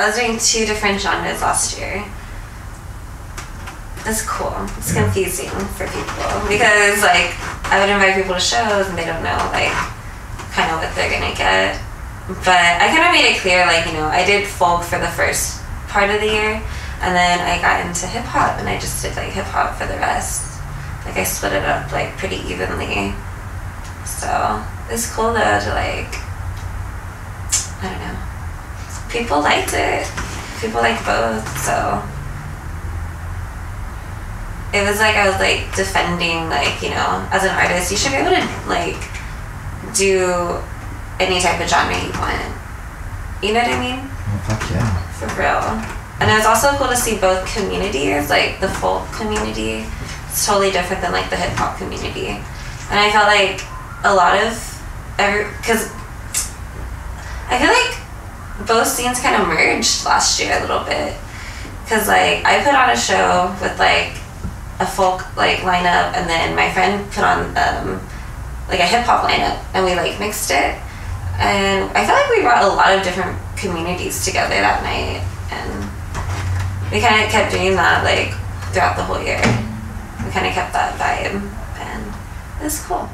I was doing two different genres last year. It's cool. It's Yeah. confusing for people because like I would invite people to shows and they don't know like kind of what they're gonna get. But I kind of made it clear like you know I did folk for the first part of the year, and then I got into hip hop and I just did like hip hop for the rest. Like I split it up like pretty evenly. So it's cool though to like I don't know. People liked it. People liked both, so it was like I was like defending like, you know, as an artist you should be able to like do any type of genre you want. You know what I mean? Oh, fuck yeah. For real. And it was also cool to see both communities, like the folk community. It's totally different than like the hip hop community. And I felt like a lot of every because I feel like both scenes kind of merged last year a little bit. Cause like I put on a show with like a folk like lineup, and then my friend put on um, like a hip hop lineup, and we like mixed it. And I feel like we brought a lot of different communities together that night, and we kind of kept doing that like throughout the whole year. We kind of kept that vibe, and it was cool.